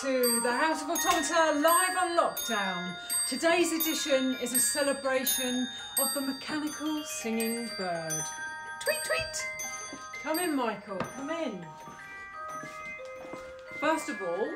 To the House of Automata live on lockdown. Today's edition is a celebration of the mechanical singing bird. Tweet, tweet! Come in, Michael, come in. First of all,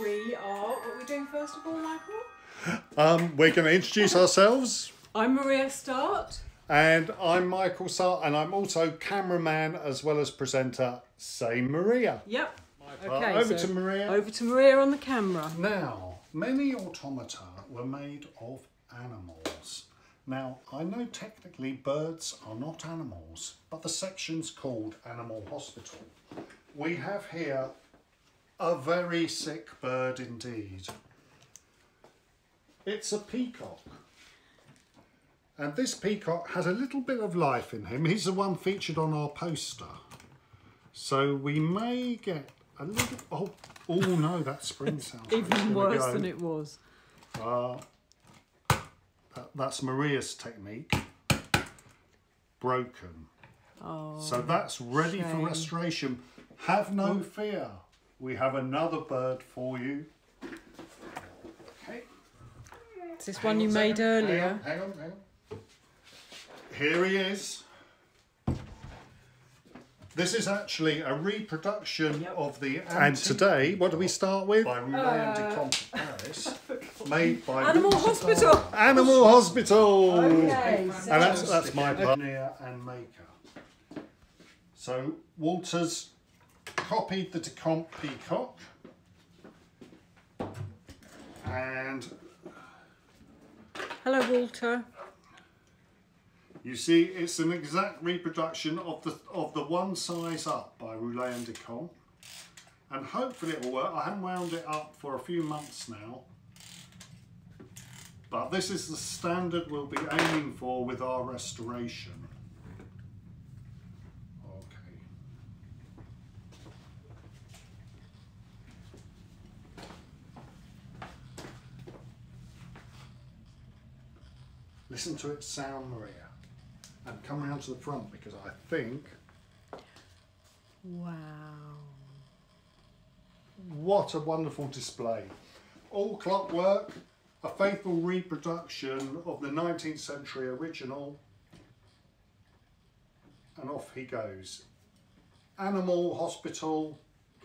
we are. What are we doing first of all, Michael? Um, we're going to introduce ourselves. I'm Maria Start. And I'm Michael Start, and I'm also cameraman as well as presenter. Say Maria. Yep. Okay, uh, over to Maria. Over to Maria on the camera. Now, many automata were made of animals. Now, I know technically birds are not animals, but the section's called Animal Hospital. We have here a very sick bird indeed. It's a peacock. And this peacock has a little bit of life in him. He's the one featured on our poster. So we may get a little... Oh, oh no, that spring sound. Even worse than it was. Uh, that, that's Maria's technique. Broken. Oh, so that's ready shame. for restoration. Have no fear. We have another bird for you. Okay. Is this Hang one you on a made earlier? Hang on, hang on, hang on. Here he is. This is actually a reproduction Yep. of the and today what do we start with by Roulin Uh, de Comte Paris made by Animal Richard Hospital. Darwin. Animal Hospital Okay, so- and that's that's my pioneer and maker so Walters copied the Decamps peacock and Hello, Walter. You see, it's an exact reproduction of the of the one size up by Roullet and Decamps, and hopefully it will work. I haven't wound it up for a few months now, but this is the standard we'll be aiming for with our restoration. Okay. Listen to it sound, Maria and come round to the front because I think Wow. what a wonderful display. All clockwork, a faithful reproduction of the 19th century original, and off he goes. Animal Hospital,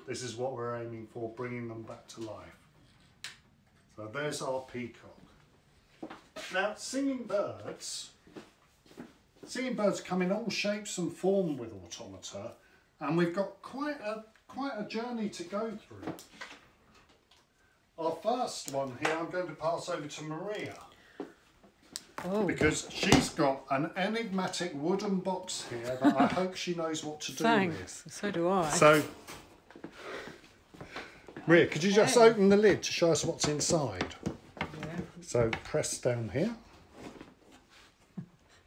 this is what we're aiming for, bringing them back to life. So there's our peacock. Now, singing birds Singing birds come in all shapes and form with automata, and we've got quite a quite a journey to go through. Our first one here, I'm going to pass over to Maria Oh, because she's got an enigmatic wooden box here that I hope she knows what to do thanks. with. So do I. So, Maria, could you just open the lid to show us what's inside? yeah, So press down here.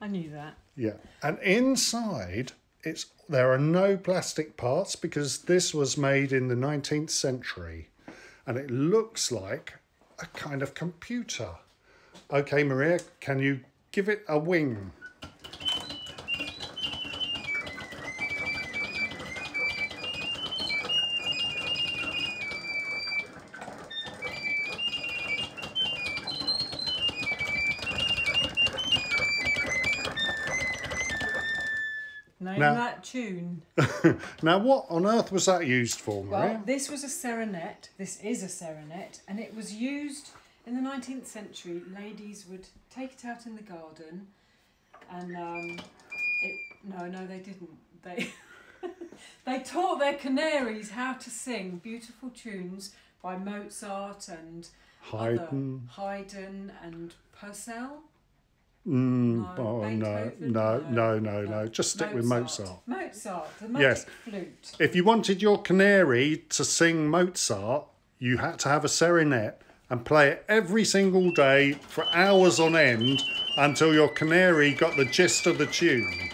I knew that. Yeah, and inside it's there are no plastic parts because this was made in the 19th century and it looks like a kind of computer. Okay, Maria, can you give it a wing? Tune. Now, what on earth was that used for, Well, this was a serinette. This is a serinette, and it was used in the 19th century. Ladies would take it out in the garden, and um, it. No, no, they didn't. They they taught their canaries how to sing beautiful tunes by Mozart and Haydn. Haydn and Purcell. Mm, No, oh, no, no, no, No, no. Just stick with Mozart. Mozart, the magic Yes. flute. If you wanted your canary to sing Mozart, you had to have a serinette and play it every single day for hours on end until your canary got the gist of the tune.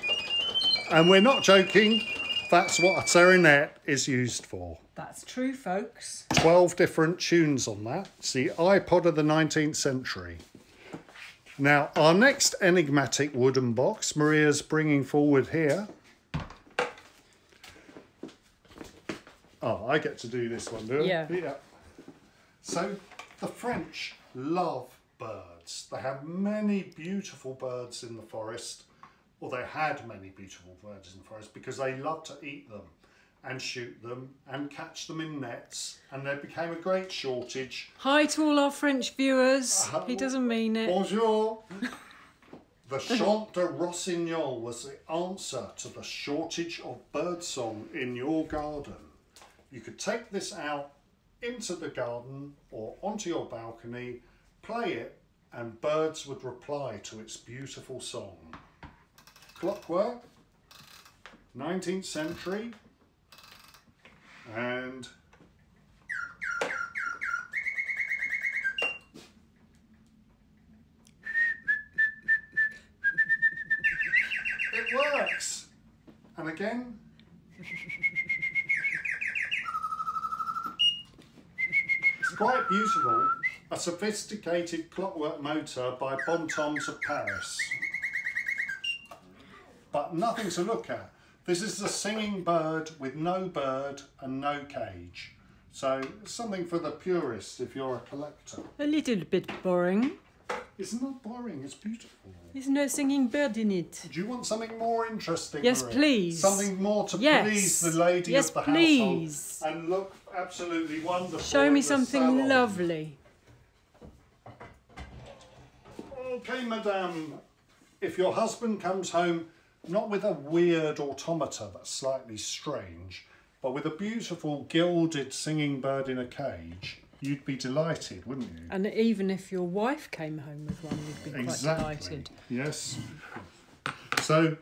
And we're not joking, that's what a serinette is used for. That's true, folks. 12 different tunes on that. It's the iPod of the 19th century. Now, our next enigmatic wooden box, Maria's bringing forward here. Oh, I get to do this one, do I? Yeah. Yeah. So the French love birds. They have many beautiful birds in the forest, or they had many beautiful birds in the forest because they love to eat them and shoot them and catch them in nets, and there became a great shortage. Hi to all our French viewers. Uh, he doesn't mean it. Bonjour. The chant de rossignol was the answer to the shortage of birdsong in your garden. You could take this out into the garden or onto your balcony, play it, and birds would reply to its beautiful song. Clockwork, 19th century, and it works. And again, it's quite beautiful. A sophisticated clockwork motor by Bontemps of Paris. But nothing to look at. This is the singing bird with no bird and no cage. So something for the purists if you're a collector. A little bit boring. It's not boring, it's beautiful. There's no singing bird in it. Do you want something more interesting? Yes, Maria? please. Something more to Yes. please the lady Yes, of the please. household and look absolutely wonderful. Show me something salon. lovely. Okay, madame. If your husband comes home not with a weird automata that's slightly strange, but with a beautiful gilded singing bird in a cage, you'd be delighted, wouldn't you? And even if your wife came home with one, you'd be quite delighted. Yes. So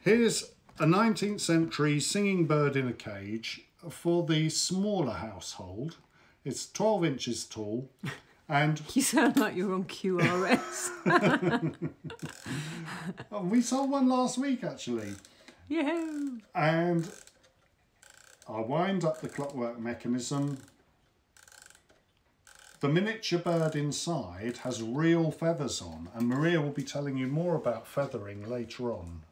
here's a 19th century singing bird in a cage for the smaller household. It's 12 inches tall and You sound like you're on QVC. oh, we saw one last week actually. yeah. And I wind up the clockwork mechanism. The miniature bird inside has real feathers on, and Maria will be telling you more about feathering later on.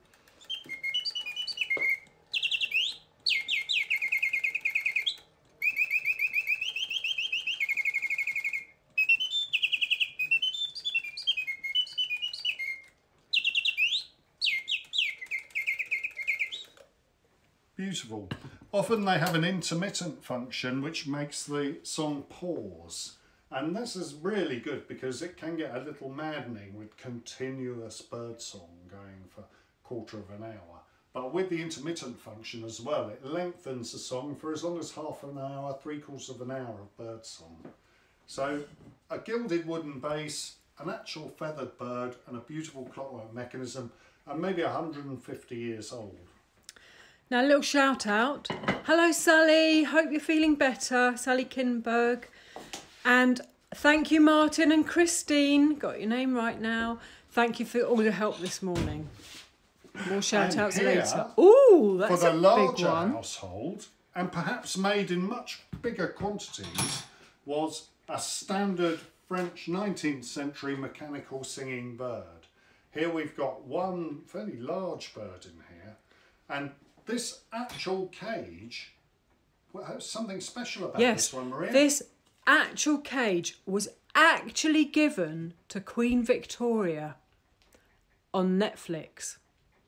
Often they have an intermittent function which makes the song pause. And this is really good because it can get a little maddening with continuous bird song going for a quarter of an hour. But with the intermittent function as well, it lengthens the song for as long as half an hour, three quarters of an hour of bird song. So a gilded wooden base, an actual feathered bird and a beautiful clockwork mechanism and maybe 150 years old. Now, a little shout out. Hello, Sally. Hope you're feeling better. Sally Kinberg. And thank you, Martin and Christine. Got your name right now. Thank you for all your help this morning. More shout And outs later. Ooh, For that's the a big larger one. household, and perhaps made in much bigger quantities, was a standard French 19th century mechanical singing bird. Here we've got one fairly large bird in here, and this actual cage, well, something special about Yes, this one, Maria. this actual cage was actually given to Queen Victoria on Netflix.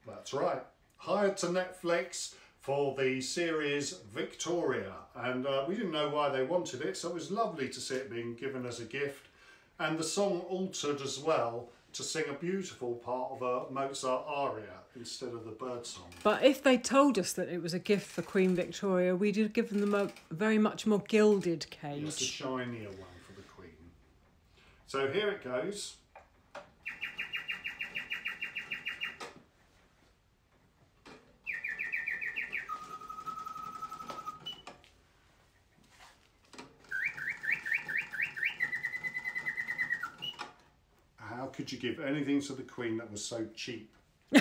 That's right. Hired to Netflix for the series Victoria. And uh, we didn't know why they wanted it, so it was lovely to see it being given as a gift. And the song altered as well to sing a beautiful part of a Mozart aria instead of the bird song. But if they told us that it was a gift for Queen Victoria, we'd have given them a very much more gilded It's a shinier one for the Queen. So here it goes. How could you give anything to the Queen that was so cheap?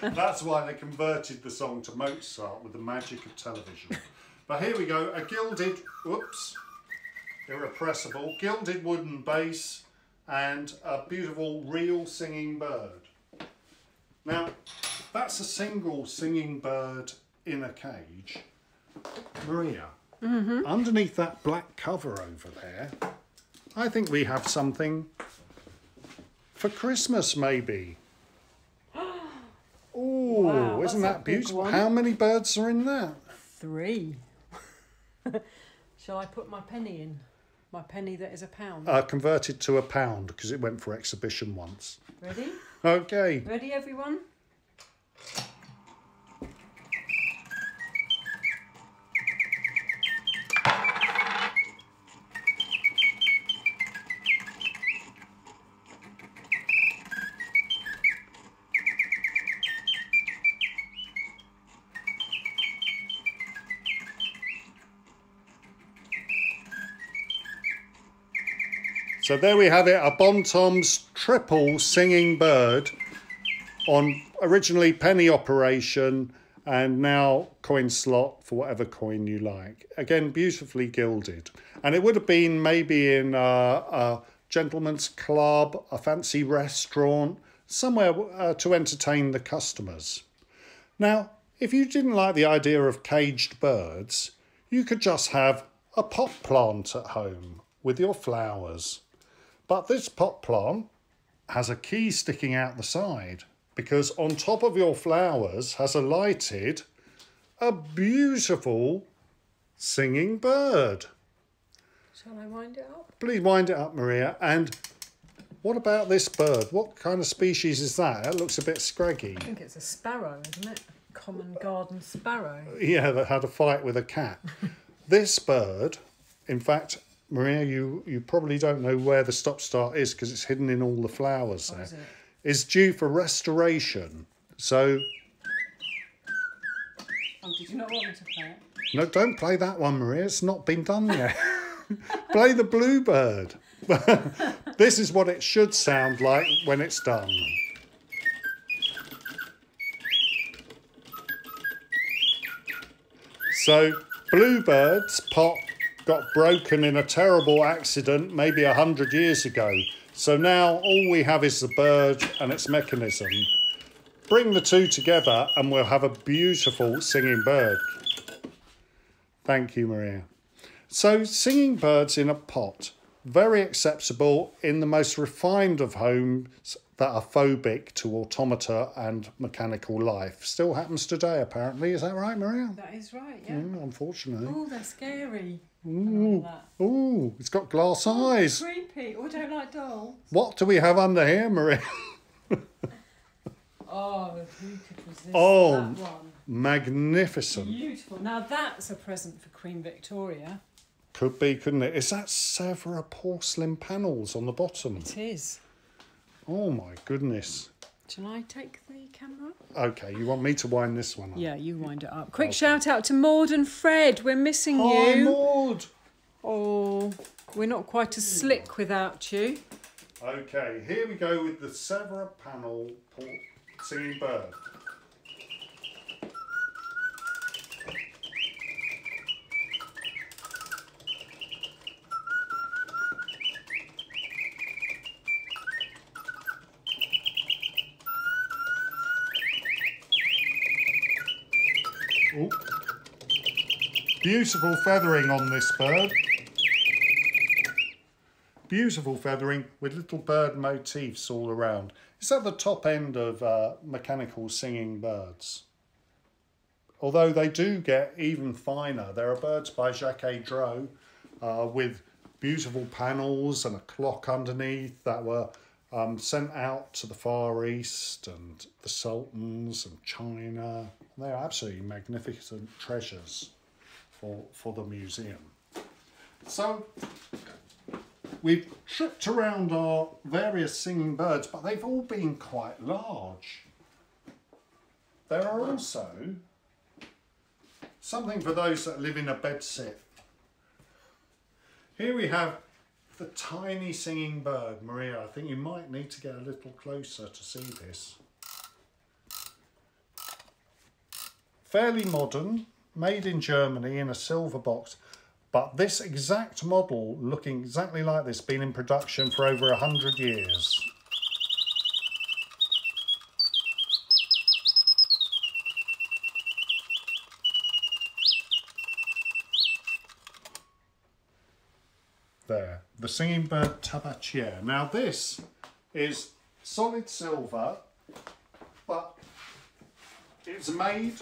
That's why they converted the song to Mozart with the magic of television. But here we go, a gilded, whoops, irrepressible, gilded wooden base and a beautiful real singing bird. Now, that's a single singing bird in a cage. Maria, mm-hmm. underneath that black cover over there, I think we have something for Christmas, maybe. Oh, Wow, isn't that beautiful? How many birds are in that? Three. Shall I put my penny in? My penny that is a pound. Uh, converted to a pound because it went for exhibition once. Ready? Okay. Ready, everyone? So there we have it, a Bontemps triple singing bird on originally penny operation and now coin slot for whatever coin you like. Again, beautifully gilded. And it would have been maybe in a, a gentleman's club, a fancy restaurant, somewhere uh, to entertain the customers. Now, if you didn't like the idea of caged birds, you could just have a pot plant at home with your flowers. But this pot plant has a key sticking out the side because on top of your flowers has alighted a beautiful singing bird. Shall I wind it up? Please wind it up, Maria. And what about this bird? What kind of species is that? That looks a bit scraggy. I think it's a sparrow, isn't it? Common garden sparrow. Yeah, that had a fight with a cat. this bird, in fact, Maria, you, you probably don't know where the stop start is because it's hidden in all the flowers What there. is due for restoration. So, Oh, did you not want me to play it? no, don't play that one, Maria. It's not been done yet. play the bluebird. this is what it should sound like when it's done. So, Bluebird's pot got broken in a terrible accident maybe a hundred years ago. So now all we have is the bird and its mechanism. Bring the two together and we'll have a beautiful singing bird. Thank you, Maria. So, singing birds in a pot, very acceptable in the most refined of homes that are phobic to automata and mechanical life. Still happens today, apparently. Is that right, Maria? That is right, yeah. Mm, unfortunately. Oh, they're scary. That. Ooh, it's got glass eyes. Creepy. Oh, I don't like dolls. What do we have under here, Marie? Oh, who could resist Oh. that one? Magnificent. Beautiful. Now that's a present for Queen Victoria. Could be, couldn't it? Is that Sevres porcelain panels on the bottom? It is. Oh my goodness. Shall I take the camera? Okay, you want me to wind this one up? Yeah, you wind it up. Quick shout out to Maud and Fred. We're missing Hi, you. Maud. Oh, we're not quite as slick without you. Okay, here we go with the Sevres panel singing bird. Beautiful feathering on this bird. Beautiful feathering with little bird motifs all around. It's at the top end of uh, mechanical singing birds. Although they do get even finer. There are birds by Jaquet-Droz uh, with beautiful panels and a clock underneath that were um, sent out to the Far East and the Sultans and China. They are absolutely magnificent treasures for, for the museum. So we've tripped around our various singing birds, but they've all been quite large. There are also something for those that live in a bed bedsit. Here we have the tiny singing bird. Maria, I think you might need to get a little closer to see this. Fairly modern, made in Germany in a silver box. But this exact model, looking exactly like this, been in production for over 100 years. There, the Singing Bird Tabatiere. Now this is solid silver, but it's made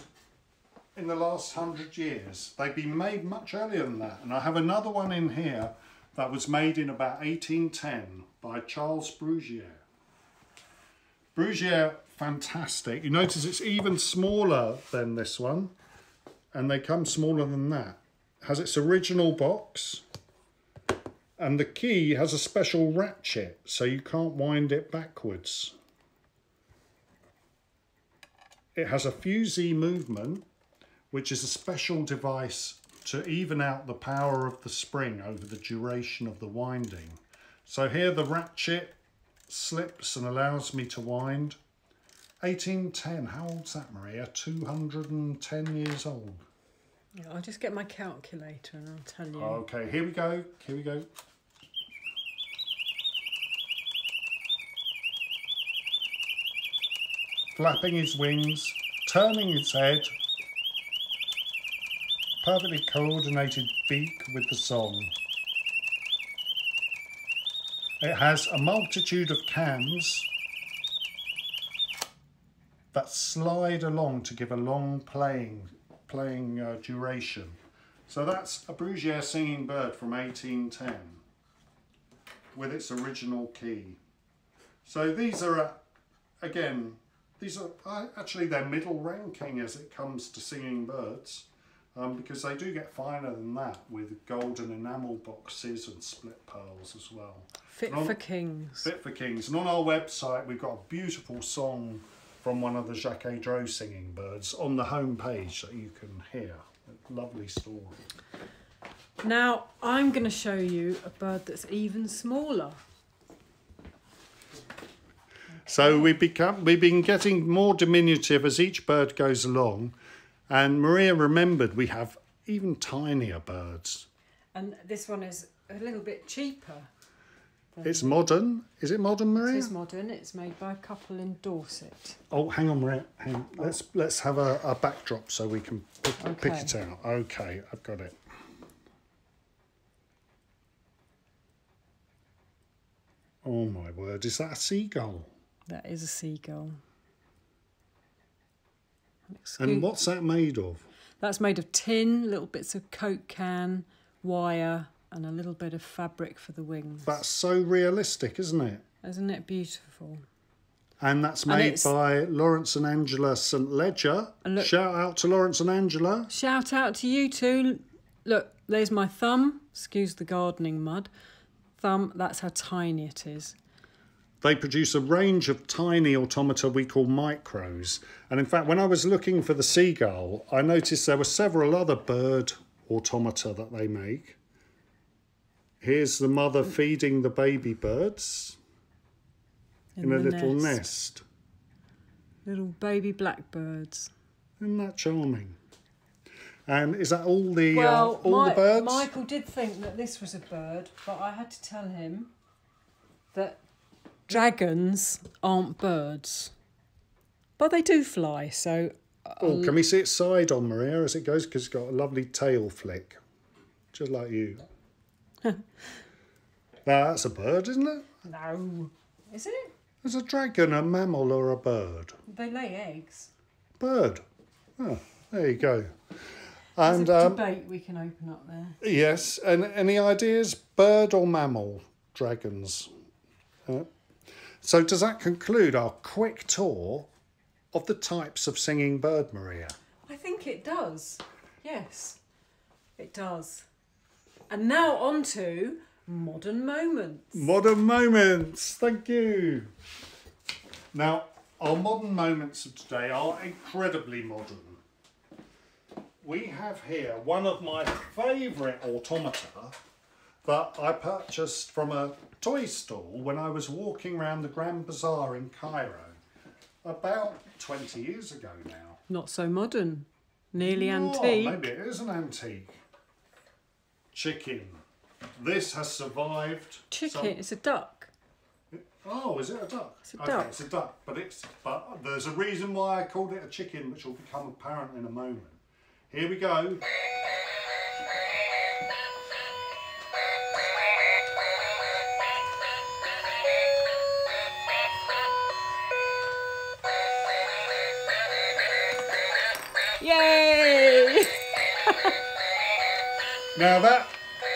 in the last hundred years. They've been made much earlier than that. And I have another one in here that was made in about 1810 by Charles Bruguier. Bruguier, fantastic. You notice it's even smaller than this one, and they come smaller than that. Has its original box, and the key has a special ratchet, so you can't wind it backwards. It has a fusee movement, which is a special device to even out the power of the spring over the duration of the winding. So here the ratchet slips and allows me to wind. 1810, how old's that Maria? 210 years old. Yeah, I'll just get my calculator and I'll tell you. Okay, here we go, here we go. Flapping his wings, turning his head, perfectly coordinated beak with the song. It has a multitude of cams that slide along to give a long playing playing uh, duration. So that's a Bruguier singing bird from 1810 with its original key. So these are, again, these are uh, actually they're middle ranking as it comes to singing birds um, because they do get finer than that with golden enamel boxes and split pearls as well. Fit on, for kings. Fit for kings. And on our website we've got a beautiful song from one of the Jaquet-Droz singing birds on the home page that you can hear. A lovely story. Now I'm going to show you a bird that's even smaller. So we've become we've been getting more diminutive as each bird goes along, and Maria remembered we have even tinier birds. And this one is a little bit cheaper. It's modern. Is it modern, Maria? It is modern. It's made by a couple in Dorset. Oh, hang on, Maria. Hang on. Let's let's have a, a backdrop so we can pick, pick it out. Okay, I've got it. Oh my word! Is that a seagull? That is a seagull. And what's that made of? That's made of tin, little bits of coke can, wire, and a little bit of fabric for the wings. That's so realistic, isn't it? Isn't it beautiful? And that's made it's- by Lawrence and Angela St Ledger. And look- Shout out to Lawrence and Angela. Shout out to you two. Look, there's my thumb. Excuse the gardening mud. Thumb, that's how tiny it is. They produce a range of tiny automata we call micros. And in fact, when I was looking for the seagull, I noticed there were several other bird automata that they make. Here's the mother feeding the baby birds in, a little nest. Little baby blackbirds. Isn't that charming? And is that all the Well, uh, all the birds? Michael did think that this was a bird, but I had to tell him that dragons aren't birds. But they do fly, so Oh, can we see its side on Maria as it goes? Because it's got a lovely tail flick, just like you. now, that's a bird, isn't it? no. Is it? Is a dragon a mammal or a bird? They lay eggs. Bird. Oh, there you go. There's And a um, debate we can open up there. yes, and any ideas? Bird or mammal? Dragons. Uh, so does that conclude our quick tour of the types of singing bird, Maria? I think it does. Yes, it does. And now on to modern moments. Modern moments. Thank you. Now, our modern moments of today are incredibly modern. We have here one of my favourite automata that I purchased from a toy stall when I was walking around the Grand Bazaar in Cairo about 20 years ago now. Not so modern. Nearly Oh, antique. maybe it is an antique. Chicken. This has survived. Chicken. some- It's a duck. Oh, is it a duck? It's a okay, duck. it's a duck, but it's but there's a reason why I called it a chicken, which will become apparent in a moment. Here we go. Yay! Now that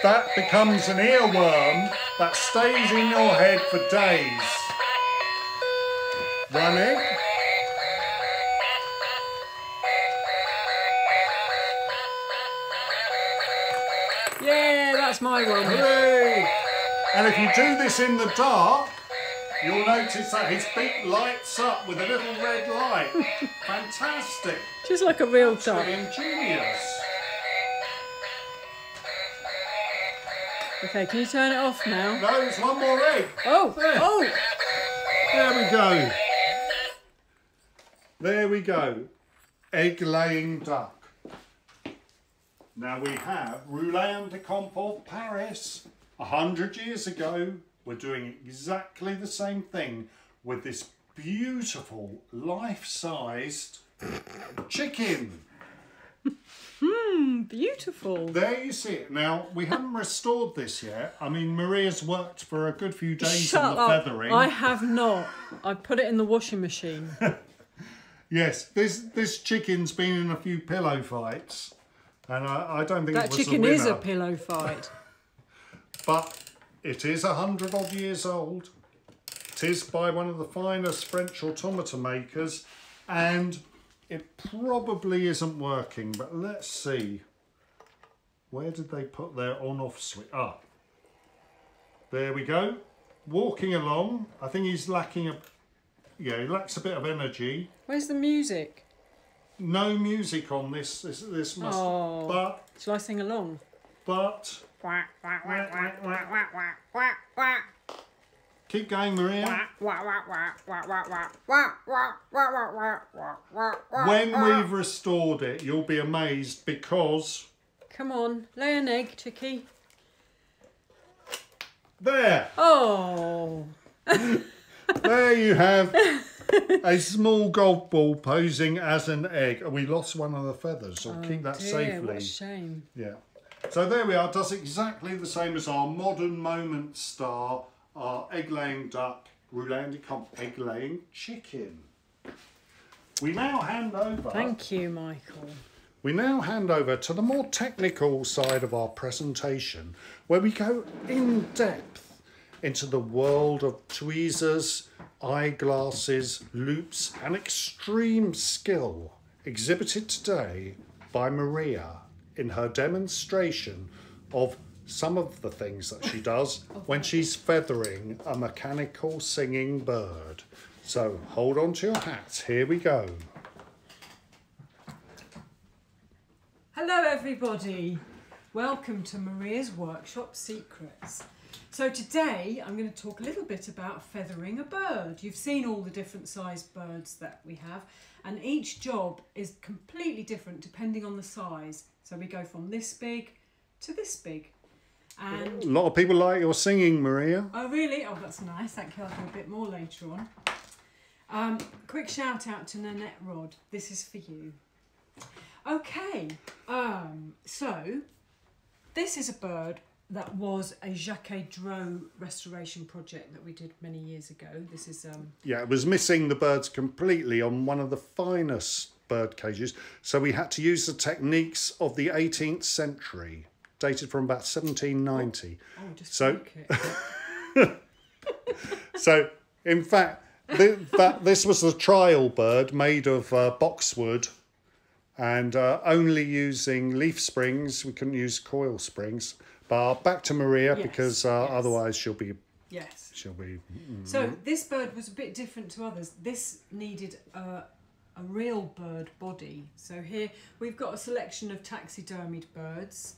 that becomes an earworm that stays in your head for days. Running. Yeah, that's my one. Hooray! And if you do this in the dark, you'll notice that his beak lights up with a little red light. Fantastic. Just like a real duck. Ingenious. Okay, can you turn it off now? No, there's one more egg. Oh, There. oh! There we go. There we go. Egg laying duck. Now we have Roulin de Comport Paris. A hundred years ago, we're doing exactly the same thing with this beautiful life-sized chicken. Mmm, Beautiful. There you see it. Now, we haven't restored this yet. I mean, Maria's worked for a good few days Shut on the up. feathering. I have not. I put it in the washing machine. Yes, this this chicken's been in a few pillow fights, and I, I don't think That it was chicken winner. is a pillow fight. but it is a hundred odd years old. It is by one of the finest French automata makers, and it probably isn't working. But let's see. Where did they put their on-off switch? Ah, there we go. Walking along. I think he's lacking a. Yeah, he lacks a bit of energy. Where's the music? no music on this. This, this must. Oh. But Shall I sing along? But keep going, Maria. When we've restored it, you'll be amazed because Come on, lay an egg, chickie. there, Oh, there you have a small golf ball posing as an egg. We lost one of the feathers, so keep that Oh, dear, safely. what a shame. Yeah. So there we are. Does exactly the same as our modern moment star, our egg-laying duck, Roulin de Comp egg-laying chicken. We now hand over. Thank you, Michael. We now hand over to the more technical side of our presentation, where we go in depth into the world of tweezers, eyeglasses, loops, and extreme skill exhibited today by Maria in her demonstration of some of the things that she does when she's feathering a mechanical singing bird. So hold on to your hats, here we go. Hello, everybody. Welcome to Maria's Workshop Secrets. So, today I'm going to talk a little bit about feathering a bird. You've seen all the different sized birds that we have, and each job is completely different depending on the size. So, we go from this big to this big. And A lot of people like your singing, Maria. Oh, really? Oh, that's nice. Thank you. I'll do a bit more later on. Um, quick shout out to Nanette Rod. This is for you. Okay, um, so this is a bird that was a Jaquet-Droz restoration project that we did many years ago. This is um, Yeah, it was missing the birds completely on one of the finest bird cages. So we had to use the techniques of the 18th century, dated from about 1790. oh, just So-. So, in fact, th- that this was a trial bird made of uh, boxwood and uh, only using leaf springs. We couldn't use coil springs. But back to Maria Yes, because uh, yes. otherwise she'll be Yes. she'll be So this bird was a bit different to others. This needed a, a real bird body. So here we've got a selection of taxidermied birds.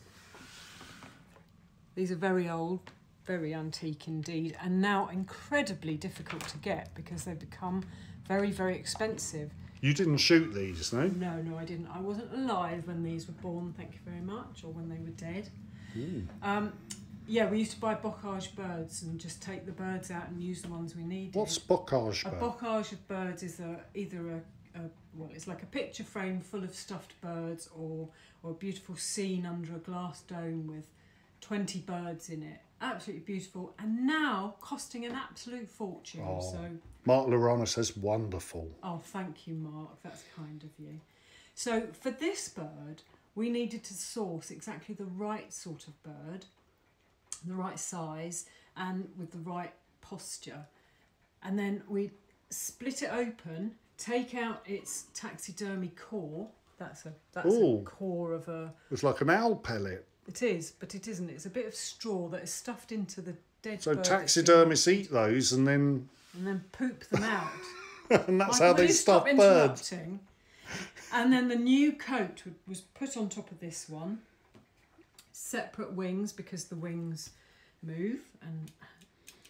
These are very old, very antique indeed, and now incredibly difficult to get because they've become very, very expensive. You didn't shoot these, no? No, no, I didn't. I wasn't alive when these were born, thank you very much, or when they were dead. Um, yeah, we used to buy bocage birds and just take the birds out and use the ones we needed. What's bocage A bird? bocage of birds is a, either a, a well, it's like a picture frame full of stuffed birds, or or a beautiful scene under a glass dome with twenty birds in it. Absolutely beautiful, and now costing an absolute fortune. Oh. So, Mark Lorana says wonderful. oh, thank you, Mark. That's kind of you. So for this bird, we needed to source exactly the right sort of bird, the right size, and with the right posture. And then we split it open, take out its taxidermy core. That's a that's Ooh. a core of a. It's like an owl pellet. It is, but it isn't. It's a bit of straw that is stuffed into the dead. So taxidermists eat those and then and then poop them out. and that's Michael, how they stuff stop birds. And then the new coat was put on top of this one. Separate wings because the wings move and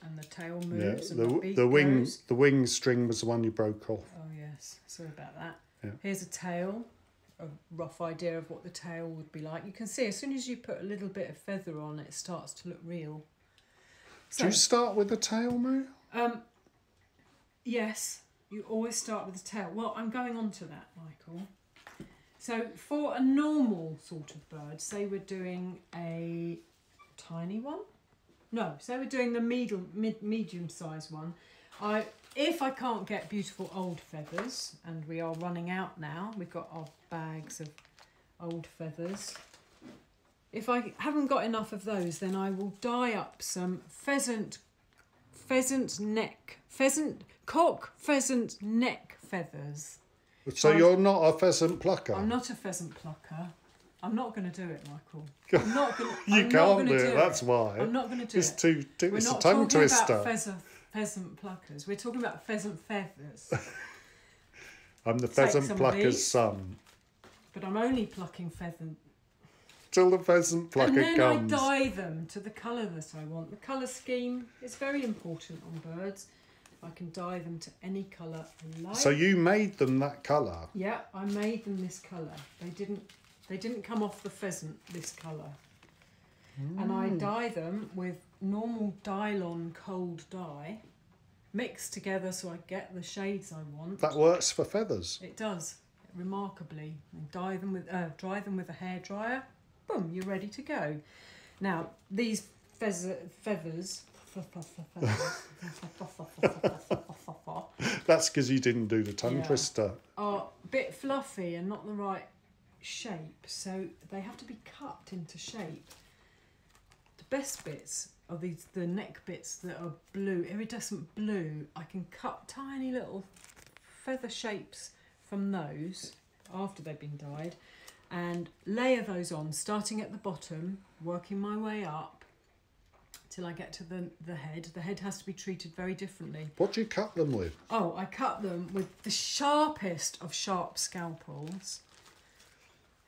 and the tail Yeah, moves and the, the, the wing goes. the wing string was the one you broke off. Oh yes, sorry about that. Yeah. Here's a tail, a rough idea of what the tail would be like. You can see as soon as you put a little bit of feather on, it starts to look real. Do you start with the tail, Mo? Um, yes, you always start with the tail. Well, I'm going on to that, Michael. So, for a normal sort of bird, say we're doing a tiny one. No, so we're doing the medium mid, medium sized one. I if I can't get beautiful old feathers, and we are running out now, we've got our bags of old feathers. If I haven't got enough of those, then I will dye up some pheasant pheasant neck, pheasant cock pheasant neck feathers. So Um, you're not a pheasant plucker. I'm not a pheasant plucker. I'm not going to do it, Michael. I'm not going. you I'm can't gonna do it. That's it. why. I'm not going to do it's it. too. too We're it's a not tongue talking twister. about pheasant, pheasant pluckers. We're talking about pheasant feathers. I'm the Take pheasant plucker's son. but I'm only plucking pheasant. Till the pheasant And then comes. I dye them to the colour that I want. The colour scheme is very important on birds. I can dye them to any colour I like. So you made them that colour. Yeah, I made them this colour. They didn't they didn't come off the pheasant this colour. And I Mm. dye them with normal Dylon cold dye mixed together so I get the shades I want. That works for feathers. It does remarkably. And dye them with uh, dry them with a hair dryer. Boom, you're ready to go. Now these feather, feathers. That's because you didn't do the tongue Yeah. twister. are a bit fluffy and not the right shape, so they have to be cut into shape. The best bits are these the neck bits that are blue, iridescent blue. I can cut tiny little feather shapes from those after they've been dyed and layer those on, starting at the bottom, working my way up till I get to the, the head. The head has to be treated very differently. What do you cut them with? Oh, I cut them with the sharpest of sharp scalpels.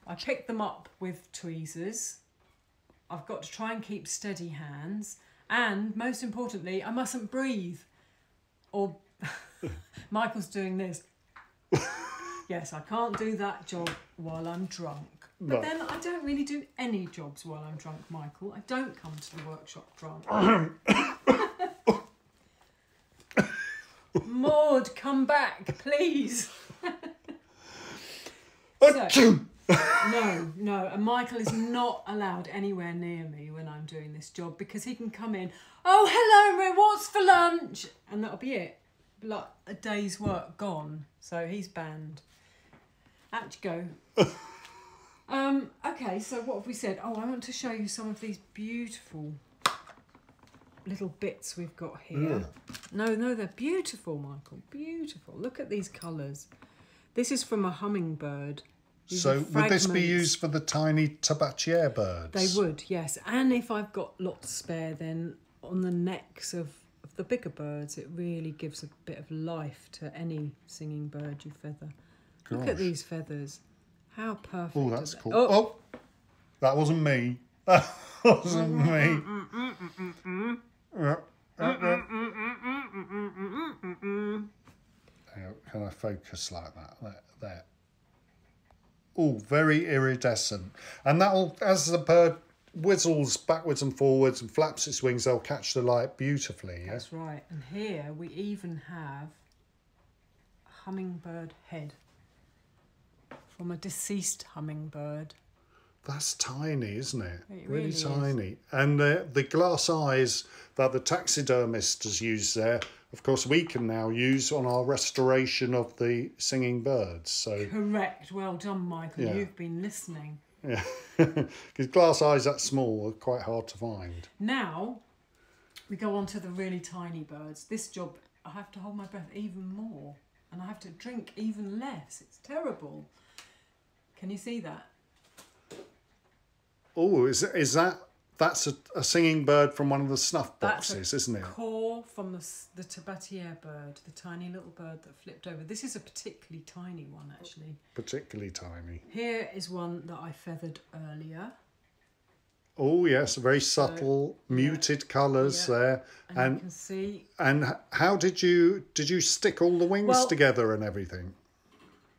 I pick them up with tweezers. I've got to try and keep steady hands. And most importantly, I mustn't breathe. Or Michael's doing this. yes, I can't do that job while I'm drunk. But No. then I don't really do any jobs while I'm drunk, Michael. I don't come to the workshop drunk. Maud, come back, please. So- no, no, and Michael is not allowed anywhere near me when I'm doing this job because he can come in. Oh, hello, what's for lunch? And that'll be it. Like a day's work gone. So he's banned. Out you go. um. Okay. So what have we said? Oh, I want to show you some of these beautiful little bits we've got here. No, no, they're beautiful, Michael. Beautiful. Look at these colours. This is from a hummingbird. These So would this be used for the tiny tabatier birds? They would, yes. And if I've got lots spare, then on the necks of, of the bigger birds, it really gives a bit of life to any singing bird you feather. Look at these feathers. How perfect. Oh, that's cool. Oh, Oh, that wasn't me. That wasn't me. Can I focus like that? There. there. Oh, very iridescent. And that'll, as the bird whistles backwards and forwards and flaps its wings, they'll catch the light beautifully. Yes. That's right. And here we even have a hummingbird head from a deceased hummingbird. That's tiny, isn't it? It really, really is. tiny. And the, the glass eyes that the taxidermist has used there, of course, we can now use on our restoration of the singing birds. So, Correct. Well done, Michael. Yeah. You've been listening. yeah. Because glass eyes that small are quite hard to find. Now we go on to the really tiny birds. This job, I have to hold my breath even more and I have to drink even less. It's terrible. Can you see that? Oh, is, is that. That's a, a singing bird from one of the snuff boxes, isn't it? Core from the, the tabatiere bird, the tiny little bird that flipped over. This is a particularly tiny one, actually. Particularly tiny. Here is one that I feathered earlier. Oh, yes, very subtle, yeah. muted colours Yeah. there. And, And you can see, And how did you did you stick all the wings Well- together and everything?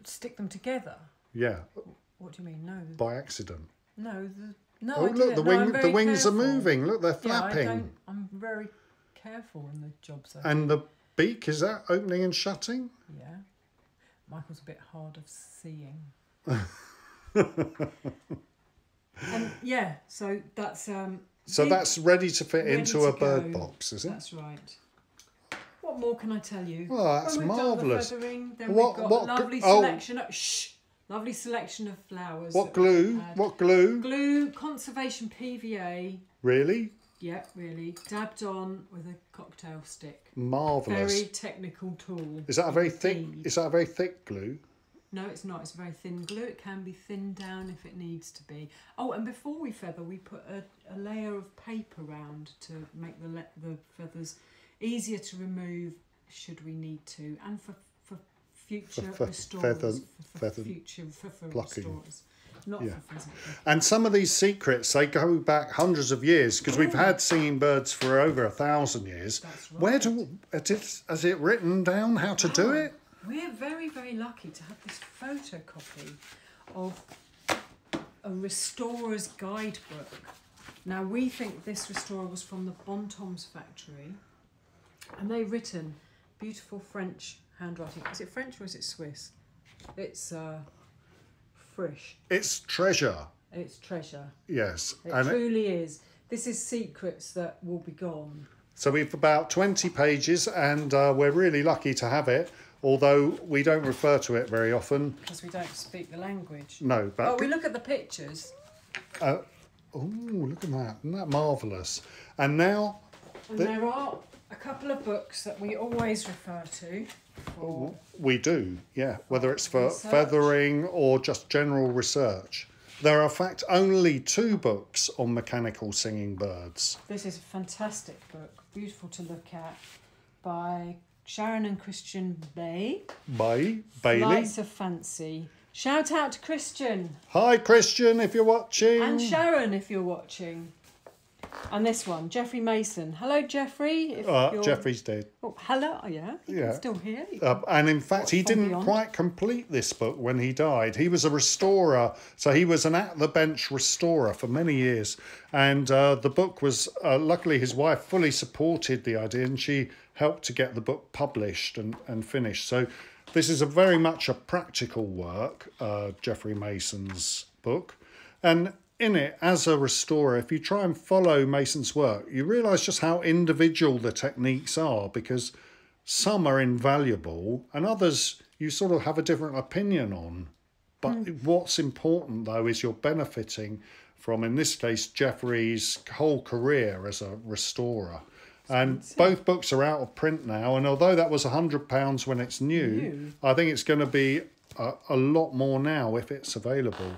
stick them together. Yeah, What do you mean? No. by accident. No, the, no. oh I look, the No, wing the wings are moving. Look, they're Yeah, I flapping. don't, I'm very careful in the jobs I do. and the beak is that opening and shutting? Yeah. Michael's a bit hard of seeing. and yeah, so that's um So big- that's ready to fit ready into to a bird go. box, is it? That's right. What more can I tell you? Well, that's when we've marvellous. The feathering, then What- we've got what lovely oh. selection of shh, lovely selection of flowers. What glue? Uh, what glue? glue? Conservation PVA. Really? Yeah, really. Dabbed on with a cocktail stick. Marvelous. Very technical tool. Is that a very thick? indeed. Is that a very thick glue? No, it's not. It's very thin glue. It can be thinned down if it needs to be. Oh, and before we feather, we put a, a layer of paper round to make the the feathers easier to remove should we need to, and for future feather- for, for feather future plucking. restorers, not Yeah. for pheasant. plucking. And some of these secrets they go back hundreds of years because we've had oh. singing birds for over a thousand years. That's right. Where do has it, has it written down how to do oh, it? We're very, very lucky to have this photocopy of a restorer's guidebook. Now, we think this restorer was from the Bontemps factory, and they've written beautiful French handwriting. Is it French or is it Swiss? It's uh, Frisch. It's treasure. It's treasure. Yes, It and it, truly is. This is secrets that will be gone. so we've about twenty pages, and uh, we're really lucky to have it. Although we don't refer to it very often. Because we don't speak the language. No, but Oh, we look at the pictures. oh, look at that! Isn't that marvelous? And now And The- there are a couple of books that we always refer to for We do, yeah. Whether it's for Research. feathering or just general research. There are, in fact, only two books on mechanical singing birds. this is a fantastic book, beautiful to look at, by Sharon and Christian Bay. By Bailly. Flights of Fancy. Shout out to Christian Hi, Christian, if you're watching. and Sharon if you're watching. And this one, Jeffrey Mason. Hello, Jeffrey. If Uh. Jeffrey's dead. Oh, hello. Oh, yeah. He's Yeah. still here. Uh, and in fact, he didn't beyond. quite complete this book when he died. He was a restorer, so he was an at the bench restorer for many years. And uh, the book was, uh, luckily, his wife fully supported the idea and she helped to get the book published and, and finished. So this is a very much a practical work, uh, Jeffrey Mason's book. And in it, as a restorer, if you try and follow Mason's work, you realise just how individual the techniques are because some are invaluable and others you sort of have a different opinion on. But what's important though is you're benefiting from, in this case, Jeffrey's whole career as a restorer. And both books are out of print now. And although that was £100 when it's new, New. I think it's going to be a, a lot more now if it's available.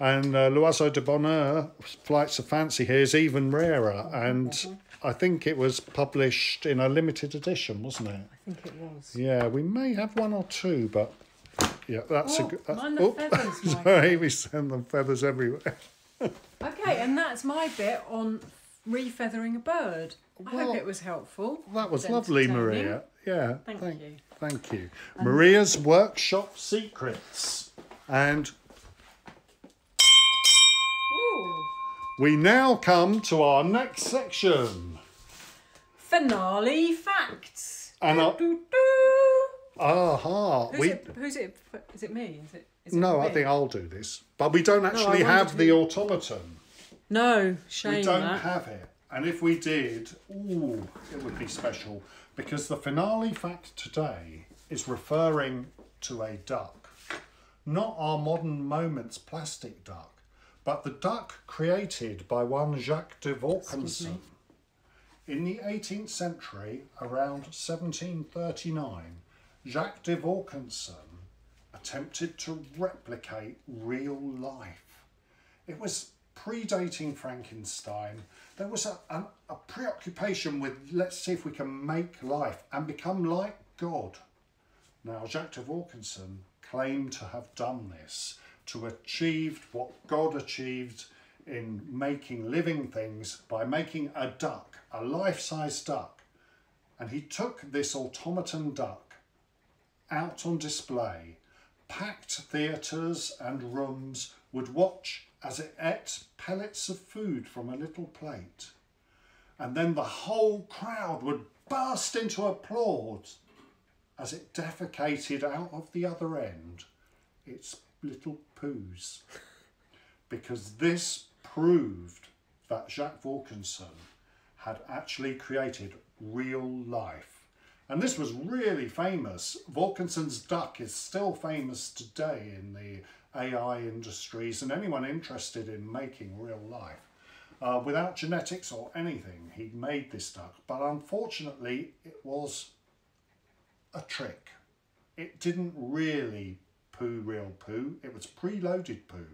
And uh, L'Oiseau de Bonheur, Flights of Fancy here is even rarer. And I think it was published in a limited edition, wasn't it? I think it was. Yeah, we may have one or two, but yeah, that's a Oh, good. That's, mind the feathers, sorry, we send them feathers everywhere. Okay, and that's my bit on refeathering a bird. I Well, hope it was helpful. That was lovely. Maria. Yeah, Thank thank, you. thank you. Maria's workshop secrets, and Ooh. We now come to our next section. Finale facts. And I, Doo-doo. Aha. Who's We, it? Who's it? Is it me? Is it? Is it no, I me? think I'll do this. But we don't actually wanted have the automaton. No, shame we don't that. have it. And if we did, ooh, it would be special. Because the finale fact today is referring to a duck. Not our modern moments plastic duck, but the duck created by one Jacques de Vaucanson. In the 18th century, around 1739, Jacques de Vaucanson attempted to replicate real life. It was predating Frankenstein. There was a, a, a preoccupation with let's see if we can make life and become like God. Now, Jacques de Vaucanson claimed to have done this to achieve what God achieved in making living things by making a duck, a life-size duck. And he took this automaton duck out on display. Packed theatres and rooms would watch as it ate pellets of food from a little plate. And then the whole crowd would burst into applause as it defecated out of the other end its little poos. Because this proved that Jacques Vaucanson had actually created real life. And this was really famous. Vaucanson's duck is still famous today in the AI industries and anyone interested in making real life. Uh, without genetics or anything, he made this duck, but unfortunately, it was a trick. It didn't really poo real poo, it was preloaded poo.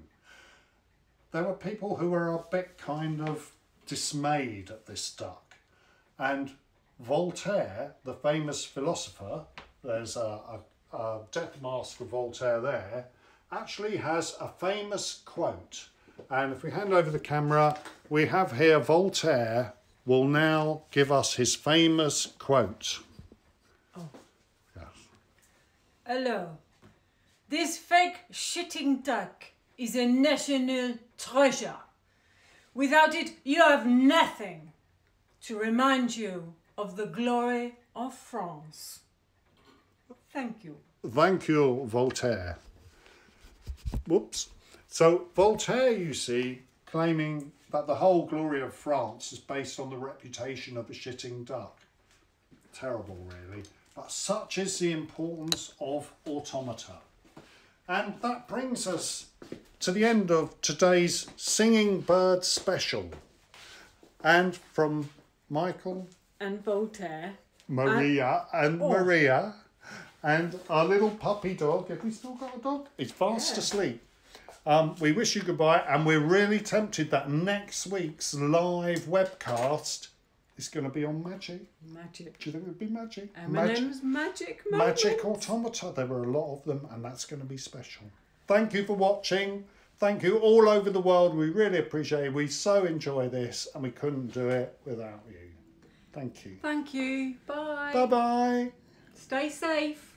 There were people who were a bit kind of dismayed at this duck, and Voltaire, the famous philosopher, there's a, a, a death mask of Voltaire there, actually has a famous quote. And if we hand over the camera, we have here Voltaire will now give us his famous quote. Oh. Yes. Hello. This fake shitting duck is a national treasure. Without it, you have nothing to remind you of the glory of France. Thank you. Thank you, Voltaire. Whoops. So, Voltaire, you see, claiming that the whole glory of France is based on the reputation of a shitting duck. Terrible, really. But such is the importance of automata. And that brings us to the end of today's Singing Bird special. And from Michael, And Voltaire. Maria, and Oh. Maria, and our little puppy dog. Have we still got a dog? He's fast Yeah. asleep. Um, we wish you goodbye, and we're really tempted that next week's live webcast is going to be on magic. Magic. Do you think it would be magic? Magic, M&M's magic moment. magic automata. There were a lot of them, and that's going to be special. Thank you for watching. Thank you all over the world. We really appreciate it. We so enjoy this, and we couldn't do it without you. Thank you. Thank you. Bye. Bye bye. Stay safe.